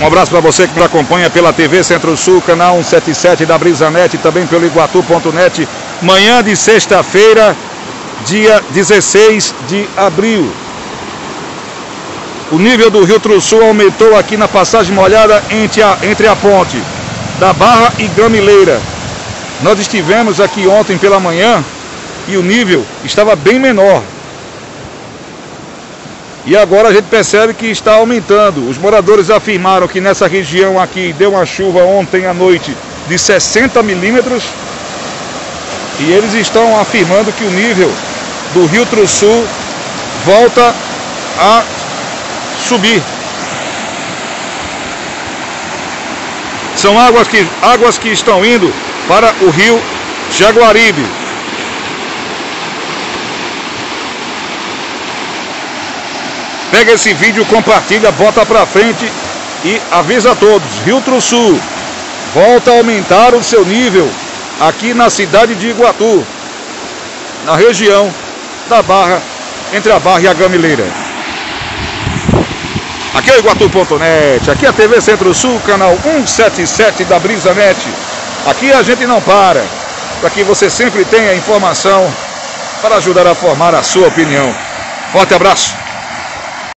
Um abraço para você que nos acompanha pela TV Centro-Sul, canal 177 da Brisanet, também pelo Iguatu.net. Manhã de sexta-feira, dia 16 de abril. O nível do Rio Trussul aumentou aqui na passagem molhada entre a, entre a ponte da Barra e Gamileira. Nós estivemos aqui ontem pela manhã e o nível estava bem menor. E agora a gente percebe que está aumentando. Os moradores afirmaram que nessa região aqui deu uma chuva ontem à noite de 60 milímetros. E eles estão afirmando que o nível do Rio Trussul volta a subir. São águas que, águas que estão indo para o rio Jaguaribe. Pega esse vídeo, compartilha, bota pra frente e avisa a todos. Rio Trussul volta a aumentar o seu nível aqui na cidade de Iguatu, na região da Barra, entre a Barra e a Gamileira. Aqui é o Iguatu.net, aqui é a TV Centro-Sul, canal 177 da BrisaNet. Aqui a gente não para, para que você sempre tenha informação para ajudar a formar a sua opinião. Forte abraço!